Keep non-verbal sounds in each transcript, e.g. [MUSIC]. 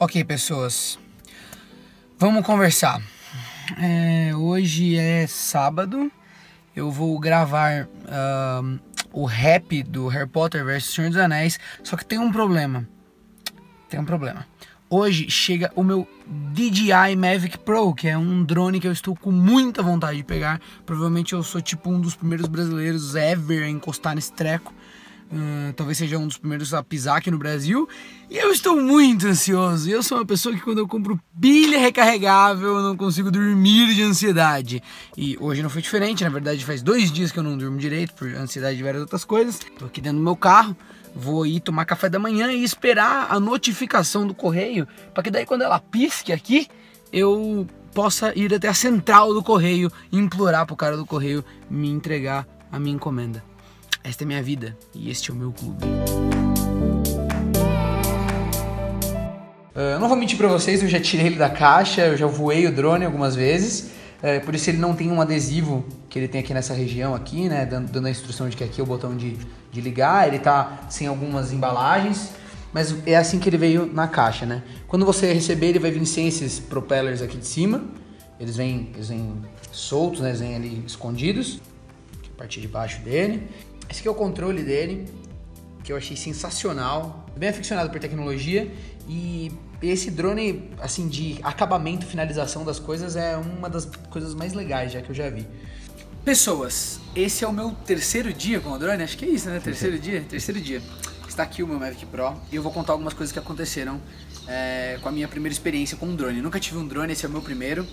Ok, pessoas, vamos conversar. É, hoje é sábado, eu vou gravar uh, o rap do Harry Potter vs Senhor dos Anéis, só que tem um problema. Tem um problema. Hoje chega o meu DJI Mavic Pro, que é um drone que eu estou com muita vontade de pegar. Provavelmente eu sou tipo um dos primeiros brasileiros ever a encostar nesse treco. Uh, talvez seja um dos primeiros a pisar aqui no Brasil. E eu estou muito ansioso. Eu sou uma pessoa que quando eu compro pilha recarregável eu não consigo dormir de ansiedade. E hoje não foi diferente, na verdade faz dois dias que eu não durmo direito por ansiedade de várias outras coisas. Estou aqui dentro do meu carro, vou ir tomar café da manhã e esperar a notificação do correio, para que daí quando ela pisque aqui, eu possa ir até a central do correio e implorar pro cara do correio me entregar a minha encomenda. Esta é minha vida e este é o meu clube. Uh, não vou mentir pra vocês, eu já tirei ele da caixa, eu já voei o drone algumas vezes. Uh, por isso ele não tem um adesivo que ele tem aqui nessa região aqui, né? Dando, dando a instrução de que aqui é o botão de, de ligar. Ele tá sem algumas embalagens. Mas é assim que ele veio na caixa, né? Quando você receber, ele vai vir sem esses propellers aqui de cima. Eles vêm, eles vêm soltos, né? Eles vêm ali escondidos. A parte de baixo dele. Esse aqui é o controle dele, que eu achei sensacional. Bem aficionado por tecnologia e esse drone, assim, de acabamento, finalização das coisas é uma das coisas mais legais já que eu já vi. Pessoas, esse é o meu terceiro dia com o drone, acho que é isso, né? Terceiro [LAUGHS] dia? Terceiro dia. Está aqui o meu Mavic Pro e eu vou contar algumas coisas que aconteceram é, com a minha primeira experiência com um drone. Eu nunca tive um drone, esse é o meu primeiro.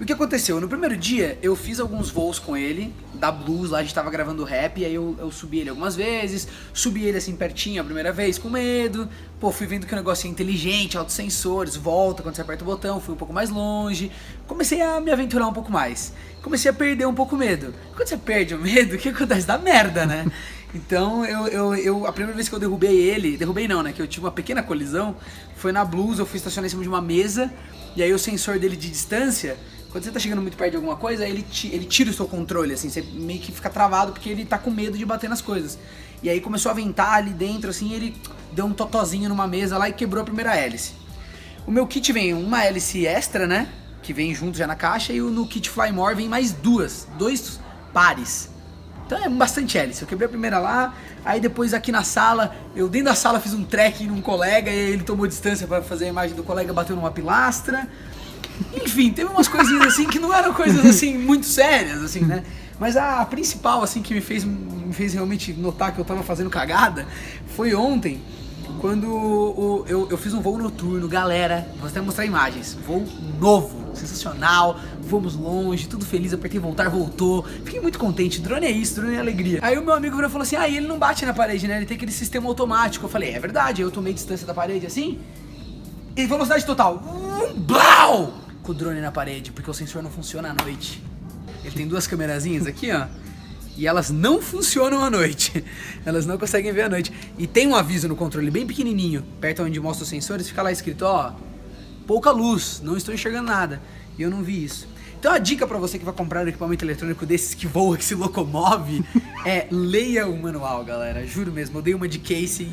O que aconteceu? No primeiro dia eu fiz alguns voos com ele, da Blues, lá a gente tava gravando rap, e aí eu, eu subi ele algumas vezes, subi ele assim pertinho a primeira vez, com medo, pô, fui vendo que o negócio é inteligente, altos sensores, volta quando você aperta o botão, fui um pouco mais longe, comecei a me aventurar um pouco mais, comecei a perder um pouco o medo. Quando você perde o medo, [LAUGHS] o que acontece? Dá merda, né? Então eu, eu, eu, a primeira vez que eu derrubei ele, derrubei não, né? Que eu tive uma pequena colisão, foi na Blues, eu fui estacionar em cima de uma mesa, e aí o sensor dele de distância quando você tá chegando muito perto de alguma coisa, ele, ele tira o seu controle, assim, você meio que fica travado porque ele tá com medo de bater nas coisas. E aí começou a ventar ali dentro, assim, ele deu um totozinho numa mesa lá e quebrou a primeira hélice. O meu kit vem uma hélice extra, né? Que vem junto já na caixa, e no kit Fly More vem mais duas, dois pares. Então é bastante hélice. Eu quebrei a primeira lá, aí depois aqui na sala, eu dentro da sala fiz um track num colega, e ele tomou distância para fazer a imagem do colega bateu numa pilastra. Enfim, teve umas coisinhas assim que não eram coisas assim muito sérias, assim, né? Mas a principal, assim, que me fez, me fez realmente notar que eu tava fazendo cagada foi ontem, quando o, eu, eu fiz um voo noturno, galera, vou até mostrar imagens. Voo novo, sensacional, fomos longe, tudo feliz, apertei voltar, voltou. Fiquei muito contente, drone é isso, drone é alegria. Aí o meu amigo virou e falou assim: ah, ele não bate na parede, né? Ele tem aquele sistema automático. Eu falei: é verdade, eu tomei distância da parede assim. E velocidade total. Um blau! O drone na parede, porque o sensor não funciona à noite. Ele tem duas câmerazinhas aqui, ó. E elas não funcionam à noite. [LAUGHS] Elas não conseguem ver à noite. E tem um aviso no controle bem pequenininho, perto onde mostra os sensores, fica lá escrito, ó, pouca luz, não estou enxergando nada. E eu não vi isso. Então a dica para você que vai comprar um equipamento eletrônico desses que voa, [LAUGHS] que se locomove, é leia o manual, galera. Juro mesmo, eu dei uma de case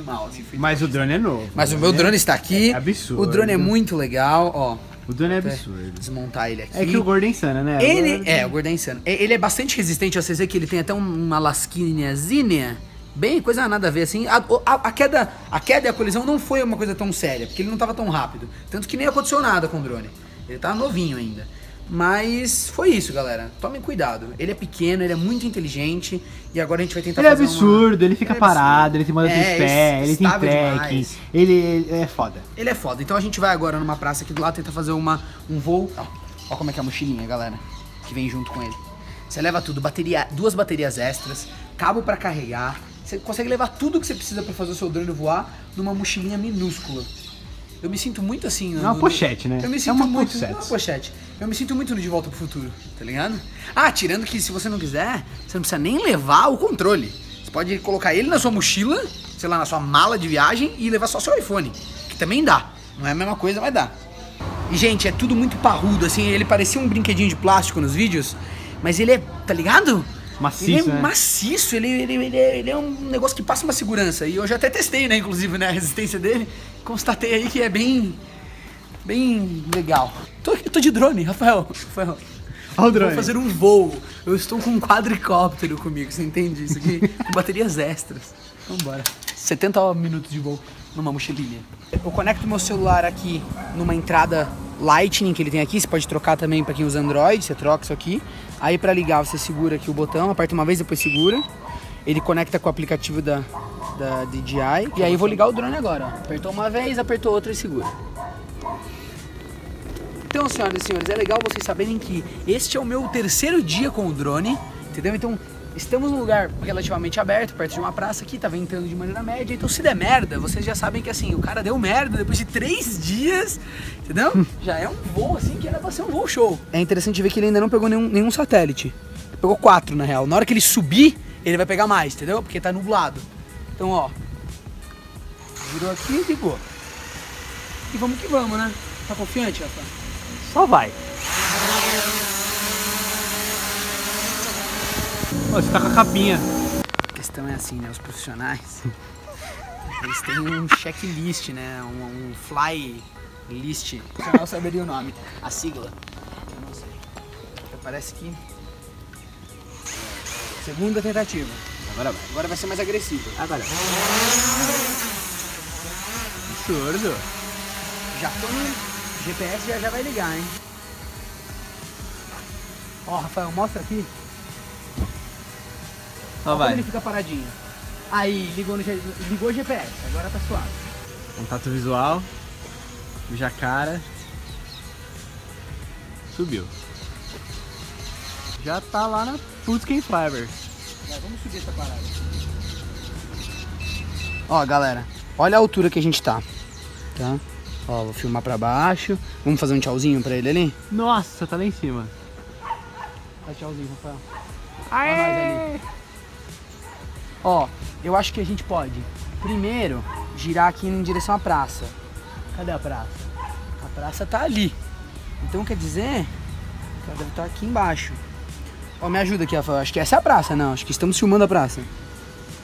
mal. Assim, Mas o drone é novo. Mas o meu drone está aqui. É absurdo. O drone é muito legal, ó. O drone é absurdo. Desmontar ele aqui. É que o Gordon é insano, né? Ele, é, o Gordon é insano. Ele é bastante resistente, ó, você vê que ele tem até uma lasquinhazinha. Bem, coisa nada a ver, assim. A, a, a, queda, a queda e a colisão não foi uma coisa tão séria, porque ele não estava tão rápido. Tanto que nem aconteceu nada com o drone. Ele tá novinho ainda. Mas foi isso, galera. Tomem cuidado. Ele é pequeno, ele é muito inteligente. E agora a gente vai tentar ele é fazer é absurdo, uma... ele fica ele é parado, ele tem modo é, de pé, ele tem trekking. Ele, ele, é foda. Ele é foda. Então a gente vai agora numa praça aqui do lado tentar fazer uma, um voo. Ó, ó como é que é a mochilinha, galera. Que vem junto com ele. Você leva tudo, bateria, duas baterias extras, cabo para carregar. Você consegue levar tudo que você precisa para fazer o seu drone voar numa mochilinha minúscula. Eu me sinto muito assim. No, é uma pochete, né? Eu me é sinto é uma muito. Pochete. É uma pochete. Eu me sinto muito no De Volta pro Futuro, tá ligado? Ah, tirando que se você não quiser, você não precisa nem levar o controle. Você pode colocar ele na sua mochila, sei lá, na sua mala de viagem e levar só seu iPhone. Que também dá. Não é a mesma coisa, mas dá. E, gente, é tudo muito parrudo, assim. Ele parecia um brinquedinho de plástico nos vídeos, mas ele é, tá ligado? Maciço, ele é né? maciço, ele, ele, ele, é, ele é um negócio que passa uma segurança. E eu já até testei, né, inclusive, né, a resistência dele. Constatei aí que é bem. bem legal. Tô, tô de drone, Rafael. Rafael. Olha o drone. Vou fazer um voo. Eu estou com um quadricóptero comigo, você entende isso aqui? [LAUGHS] com baterias extras. Vambora. 70 minutos de voo numa mochilinha. Eu conecto meu celular aqui numa entrada Lightning que ele tem aqui, você pode trocar também para quem usa Android, você troca isso aqui. Aí para ligar você segura aqui o botão, aperta uma vez, depois segura. Ele conecta com o aplicativo da, da DJI. E aí vou ligar o drone agora. Ó. Apertou uma vez, apertou outra e segura. Então, senhoras e senhores, é legal vocês saberem que este é o meu terceiro dia com o drone, entendeu? Então, estamos num lugar relativamente aberto, perto de uma praça aqui, tá ventando de maneira média. Então, se der merda, vocês já sabem que assim, o cara deu merda depois de três dias, entendeu? já é um voo assim que era pra ser um voo show. É interessante ver que ele ainda não pegou nenhum, nenhum satélite. Ele pegou quatro, na real. Na hora que ele subir, ele vai pegar mais, entendeu? Porque tá nublado. Então, ó. Virou aqui e ligou. E vamos que vamos, né? Tá confiante, Rafa? Só vai. Você tá com a capinha. A questão é assim, né? Os profissionais, [LAUGHS] eles têm um checklist, né? Um, um fly list. O profissional saberia o nome. A sigla. Eu não sei. Parece que... Segunda tentativa. Agora vai. Agora vai ser mais agressivo. Agora. Absurdo. Já tô no... GPS já, já vai ligar, hein? Ó, Rafael, mostra aqui. Só Ó vai. Ele fica paradinho. Aí, ligou, no, ligou o GPS. Agora tá suave. Contato visual. Jacara. Subiu. Já tá lá na Putzken Fiber. Vai, vamos subir essa parada. Ó, galera, olha a altura que a gente tá. Tá? Ó, vou filmar pra baixo. Vamos fazer um tchauzinho pra ele ali? Nossa, tá lá em cima. Dá tchauzinho, Rafael. Ali. Ó, eu acho que a gente pode, primeiro, girar aqui em direção à praça. Cadê a praça? A praça tá ali. Então quer dizer que ela deve estar aqui embaixo. Ó, me ajuda aqui, Rafael. Acho que essa é a praça, não. Acho que estamos filmando a praça.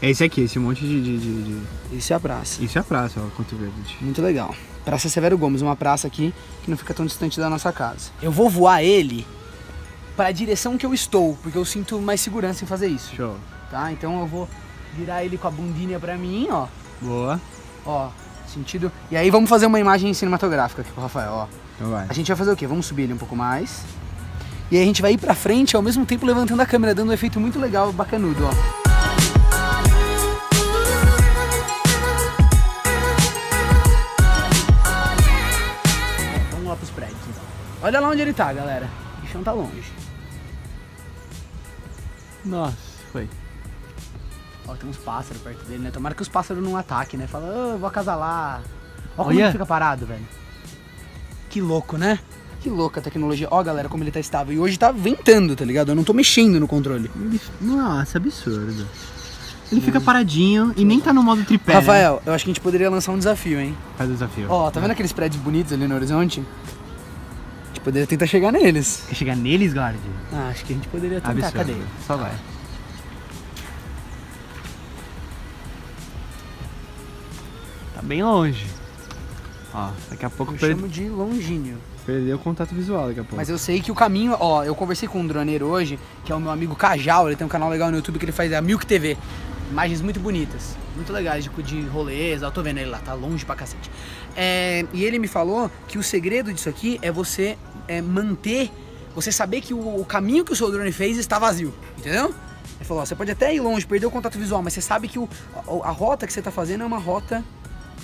É esse aqui, esse monte de. de, de- de- Isso é a praça. Isso é a praça, ó, Conto Verde. Muito legal. Praça Severo Gomes, uma praça aqui que não fica tão distante da nossa casa. Eu vou voar ele para a direção que eu estou, porque eu sinto mais segurança em fazer isso, Show. tá? Então eu vou virar ele com a bundinha pra mim, ó. Boa. Ó, sentido. E aí vamos fazer uma imagem cinematográfica aqui com o Rafael, ó. Então vai. A gente vai fazer o quê? Vamos subir ele um pouco mais. E aí a gente vai ir pra frente ao mesmo tempo levantando a câmera, dando um efeito muito legal, bacanudo, ó. Vamos lá pros prédios, então. Olha lá onde ele tá, galera. O bichão tá longe. Nossa, foi. Ó, tem uns pássaros perto dele, né? Tomara que os pássaros não ataquem, né? Fala, ô, vou acasalar. Ó como Olha. ele fica parado, velho. Que louco, né? Que louca a tecnologia. Ó, galera, como ele tá estável. E hoje tá ventando, tá ligado? Eu não tô mexendo no controle. Nossa, absurdo. Ele fica paradinho e nem tá no modo tripé. né? Rafael, eu acho que a gente poderia lançar um desafio, hein? Faz o desafio. Ó, tá vendo aqueles prédios bonitos ali no horizonte? A gente poderia tentar chegar neles. Quer chegar neles, Guard? Ah, acho que a gente poderia tentar. Absurdo. Cadê? Só vai. Tá bem longe. Ó, daqui a pouco Eu per- chamo de longínio. perdeu o contato visual daqui a pouco. Mas eu sei que o caminho, ó, eu conversei com um droneiro hoje, que é o meu amigo Cajal, ele tem um canal legal no YouTube que ele faz a Milk TV. Imagens muito bonitas, muito legais de, de rolês, eu tô vendo ele lá, tá longe pra cacete. É, e ele me falou que o segredo disso aqui é você é, manter, você saber que o, o caminho que o seu drone fez está vazio, entendeu? Ele falou, ó, você pode até ir longe, perder o contato visual, mas você sabe que o, a, a rota que você tá fazendo é uma rota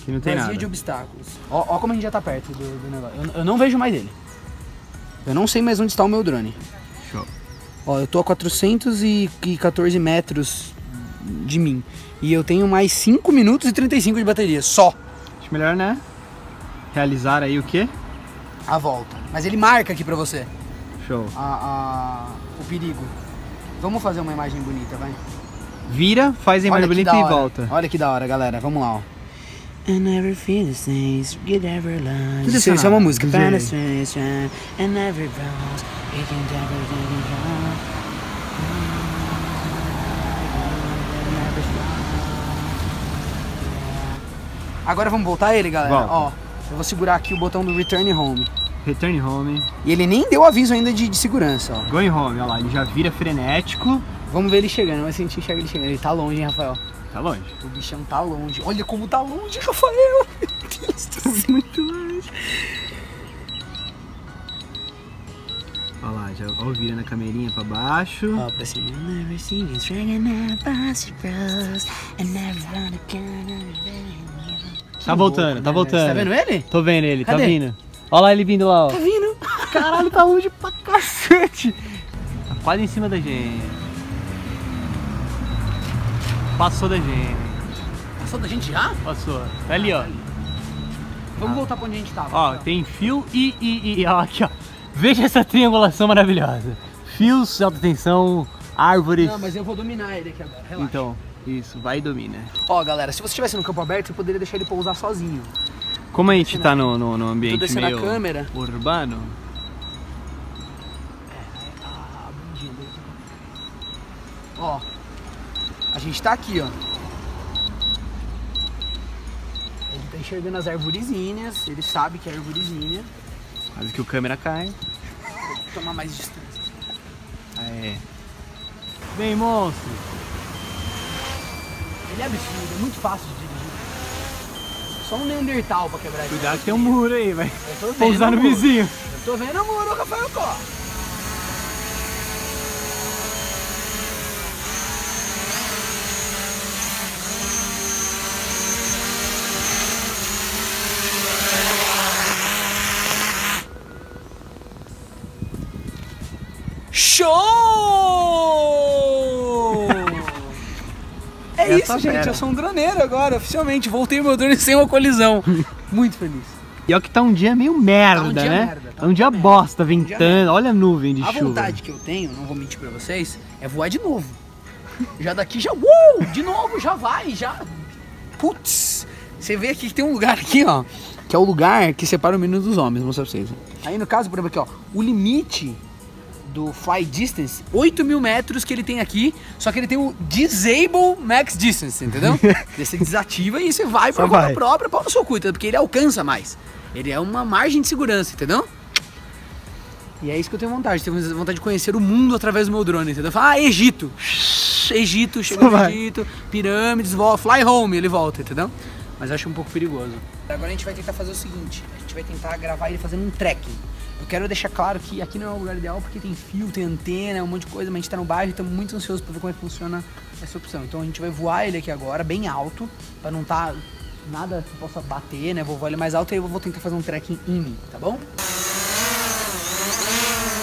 que não tem vazia nada. de obstáculos. Ó, ó como a gente já tá perto do, do negócio. Eu, eu não vejo mais ele. Eu não sei mais onde está o meu drone. Show. Ó, eu tô a 414 metros de mim. E eu tenho mais 5 minutos e 35 de bateria, só Acho melhor, né? Realizar aí o quê? a volta. Mas ele marca aqui pra você Show. a, a- o perigo. Vamos fazer uma imagem bonita, vai. Vira, faz a imagem bonita e volta. Olha que da hora, galera. Vamos lá, ó. And never feel the. Isso, isso é uma música, gente. And every bounce, can never. Agora vamos voltar ele, galera. Volta. Ó, eu vou segurar aqui o botão do Return Home. Return Home. E ele nem deu aviso ainda de, de segurança, ó. Going Home, olha lá, ele já vira frenético. Vamos ver ele chegando, Vai se a gente enxerga ele chegando. Ele tá longe, hein, Rafael. Tá longe. O bichão tá longe. Olha como tá longe, Rafael. [LAUGHS] Meu Deus, tá muito longe. Olha lá, já ó, vira na camerinha pra baixo. Ó, pra cima. Tá voltando, tá voltando. Tá vendo ele? Tô vendo ele, tá Cadê? tá vindo. Olha lá ele vindo lá, ó. Tá vindo. Caralho, tá longe pra cacete. Tá quase em cima da gente. Passou da gente. Passou da gente já? Passou. Tá ali, ó. Vamos ah. voltar pra onde a gente tava. Ó, tem fio e, e, e ó, aqui, ó. Veja essa triangulação maravilhosa. Fios alta tensão, árvores. Não, mas eu vou dominar ele aqui agora. Relaxa. Então, isso, vai e domina. Ó, galera, se você estivesse no campo aberto, você poderia deixar ele pousar sozinho. Como a gente tá no, no, no ambiente meio urbano. É, tá Ó, a gente tá aqui, ó. Ele tá enxergando as arvorezinhas, ele sabe que é arvorezinha. Quase que o câmera cai. Vou tomar mais distância. É. Vem, monstro! Ele é absurdo, é muito fácil de dirigir. Só um Neandertal pra quebrar Cuidado que tem um muro aí, vai. Pousar no vizinho. Eu tô vendo o muro, Rafael Có. Isso, gente. Eu sou um droneiro agora, oficialmente. Voltei meu drone [LAUGHS] sem uma colisão. Muito feliz. E o que tá um dia meio merda, tá um dia né? Merda, tá, tá um, dia merda. bosta, ventando. Dia Olha a nuvem de a chuva. A vontade que eu tenho, não vou mentir pra vocês, é voar de novo. Já daqui já, uh, de novo, já vai, já. Putz, você vê aqui que tem um lugar aqui, ó, que é o lugar que separa o menino dos homens, vou mostrar pra vocês. Aí no caso, por exemplo, aqui, ó, o limite do Fly Distance, 8 mil metros que ele tem aqui, só que ele tem o Disable Max Distance, entendeu? [LAUGHS] você desativa e você vai por conta própria, pau no seu cu, porque ele alcança mais. Ele é uma margem de segurança, entendeu? E é isso que eu tenho vontade, tenho vontade de conhecer o mundo através do meu drone, entendeu? Ah, Egito. [LAUGHS] Egito, chega no Egito, pirâmides, fly home, ele volta, entendeu? Mas eu acho um pouco perigoso. Agora a gente vai tentar fazer o seguinte, a gente vai tentar gravar ele fazendo um trekking. Eu quero deixar claro que aqui não é o lugar ideal porque tem fio, tem antena, um monte de coisa, mas a gente tá no bairro e estamos muito ansiosos para ver como é que funciona essa opção. Então a gente vai voar ele aqui agora, bem alto, para não tá nada que possa bater, né? Vou voar ele mais alto e aí eu vou tentar fazer um trekking em mim, tá bom?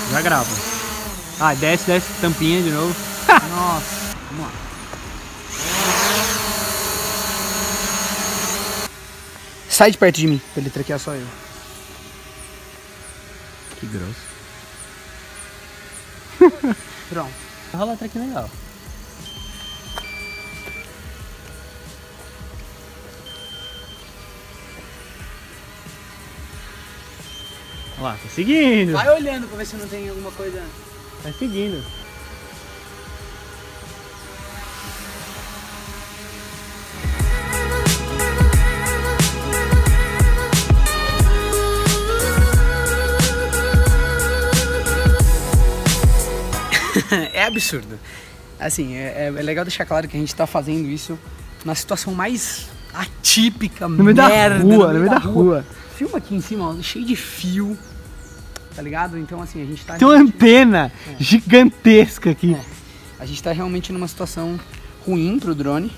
Já grava. Ah, desce, desce, tampinha de novo. Nossa, [LAUGHS] vamos lá. Sai de perto de mim, pra ele traquear só eu. Que grosso. [LAUGHS] Pronto. Rola até que legal. Olha lá, tá seguindo. Vai olhando pra ver se não tem alguma coisa. Tá seguindo. É absurdo. Assim, é, é, legal deixar claro que a gente tá fazendo isso na situação mais atípica, no meio merda, da rua, no meio, da, da rua. rua. Filma aqui em cima, ó, cheio de fio, tá ligado? Então, assim, a gente tá... Tem uma antena é. gigantesca aqui. É. A gente tá realmente numa situação ruim pro drone,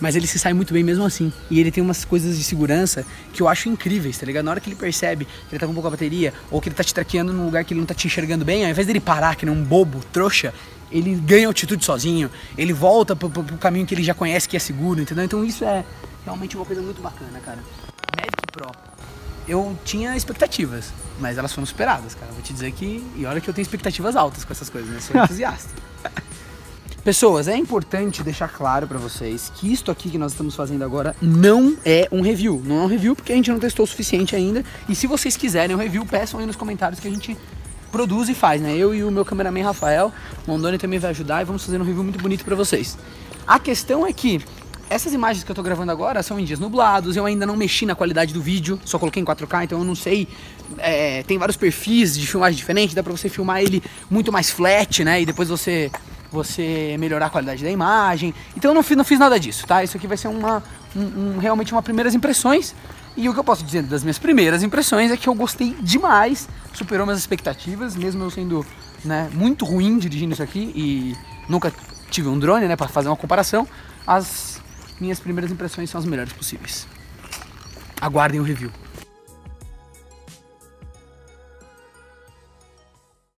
mas ele se sai muito bem mesmo assim. E ele tem umas coisas de segurança que eu acho incríveis, tá ligado? Na hora que ele percebe que ele tá com pouca bateria, ou que ele tá te traqueando num lugar que ele não tá te enxergando bem, ao invés dele parar, que nem um bobo, trouxa, ele ganha altitude sozinho, ele volta pro, pro, pro caminho que ele já conhece que é seguro, entendeu? Então isso é realmente uma coisa muito bacana, cara. Magic Pro. Eu tinha expectativas, mas elas foram superadas, cara. Vou te dizer que. E olha que eu tenho expectativas altas com essas coisas, né? Sou [LAUGHS] entusiasta. Pessoas, é importante deixar claro para vocês que isto aqui que nós estamos fazendo agora não é um review. Não é um review porque a gente não testou o suficiente ainda. E se vocês quiserem um review, peçam aí nos comentários que a gente produz e faz, né? Eu e o meu cameraman Rafael, o Mondoni também vai ajudar e vamos fazer um review muito bonito para vocês. A questão é que essas imagens que eu tô gravando agora são em dias nublados, eu ainda não mexi na qualidade do vídeo, só coloquei em 4K, então eu não sei. É, tem vários perfis de filmagem diferentes, dá pra você filmar ele muito mais flat, né? E depois você você melhorar a qualidade da imagem. Então eu não fiz, não fiz nada disso, tá? Isso aqui vai ser uma, um, um, realmente uma primeiras impressões. E o que eu posso dizer das minhas primeiras impressões é que eu gostei demais, superou minhas expectativas, mesmo eu sendo né, muito ruim dirigindo isso aqui e nunca tive um drone, né, para fazer uma comparação. As minhas primeiras impressões são as melhores possíveis. Aguardem o review.